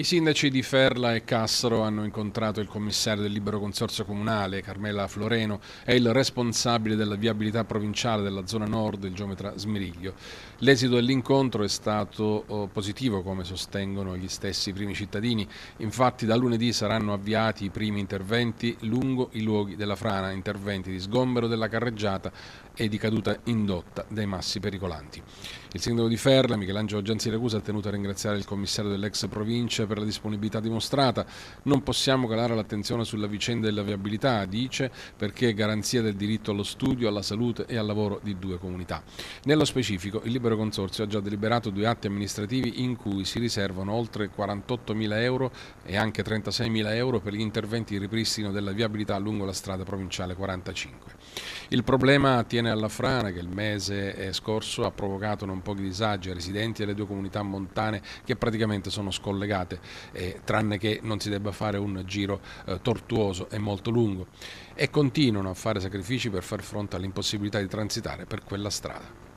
I sindaci di Ferla e Cassaro hanno incontrato il commissario del libero consorzio comunale, Carmela Floreno, e il responsabile della viabilità provinciale della zona nord, il geometra Smiriglio. L'esito dell'incontro è stato oh, positivo, come sostengono gli stessi primi cittadini. Infatti da lunedì saranno avviati i primi interventi lungo i luoghi della frana, interventi di sgombero della carreggiata e di caduta indotta dei massi pericolanti. Il sindaco di Ferla, Michelangelo Giansiracusa, ha tenuto a ringraziare il commissario dell'ex provincia per la disponibilità dimostrata. Non possiamo calare l'attenzione sulla vicenda della viabilità, dice, perché è garanzia del diritto allo studio, alla salute e al lavoro di due comunità. Nello specifico, il Libero Consorzio ha già deliberato due atti amministrativi in cui si riservano oltre 48.000 euro e anche 36.000 euro per gli interventi di ripristino della viabilità lungo la strada provinciale 45. Il problema attiene alla frana che il mese scorso ha provocato non pochi disagi ai residenti delle due comunità montane che praticamente sono scollegate eh, tranne che non si debba fare un giro eh, tortuoso e molto lungo e continuano a fare sacrifici per far fronte all'impossibilità di transitare per quella strada.